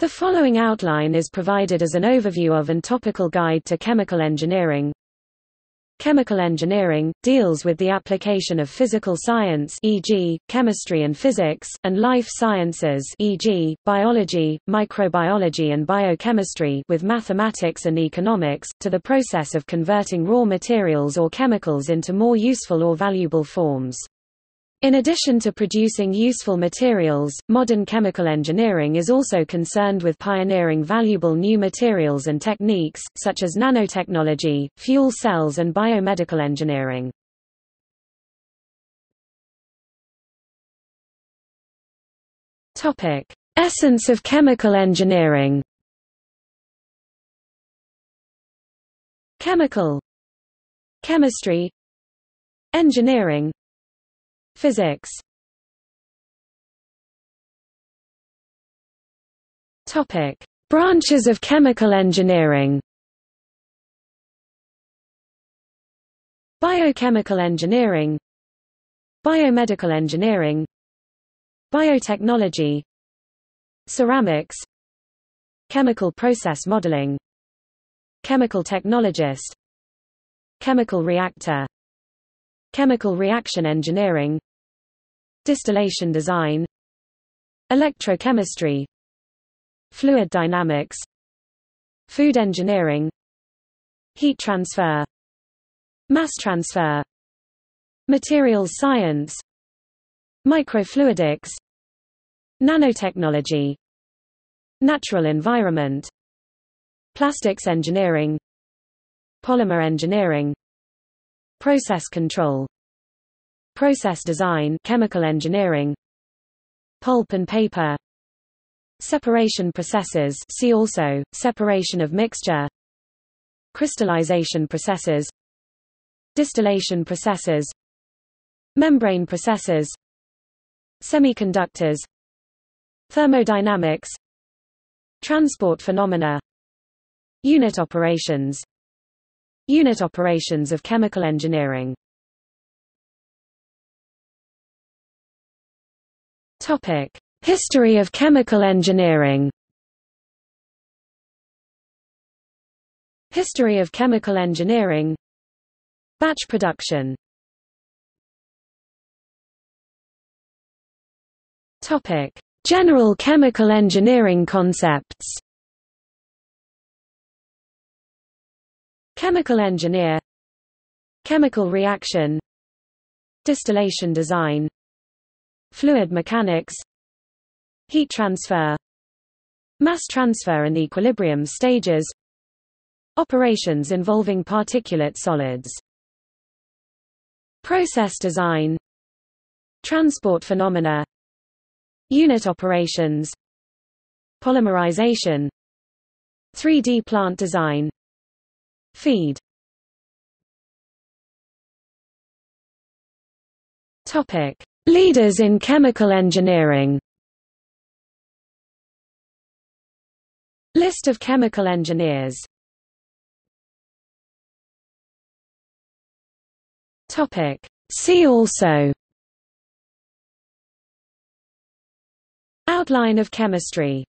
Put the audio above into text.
The following outline is provided as an overview of and topical guide to chemical engineering. Chemical engineering deals with the application of physical science, e.g., chemistry and physics, and life sciences, e.g., biology, microbiology and biochemistry, with mathematics and economics, to the process of converting raw materials or chemicals into more useful or valuable forms. In addition to producing useful materials, modern chemical engineering is also concerned with pioneering valuable new materials and techniques, such as nanotechnology, fuel cells and biomedical engineering. Essence of chemical engineering. Chemical. Chemistry. Engineering Physics. Topic: Branches of chemical engineering. Biochemical engineering, Biomedical engineering, Biotechnology, Ceramics, Chemical process modeling, Chemical technologist, Chemical reactor, Chemical reaction engineering Distillation design Electrochemistry Fluid dynamics Food engineering Heat transfer Mass transfer Materials science Microfluidics Nanotechnology Natural environment Plastics engineering Polymer engineering Process control Process design chemical engineering Pulp and paper Separation processes see also, separation of mixture Crystallization processes Distillation processes Membrane processes Semiconductors Thermodynamics Transport phenomena Unit operations Unit operations of chemical engineering Topic: History of chemical engineering. History of chemical engineering. Batch production. Topic: General chemical engineering concepts. Chemical engineer Chemical reaction Distillation design Fluid mechanics Heat transfer Mass transfer and equilibrium stages Operations involving particulate solids Process design Transport phenomena Unit operations Polymerization 3D plant design Feed. Topic Leaders in chemical engineering. List of chemical engineers. Topic. See also. Outline of chemistry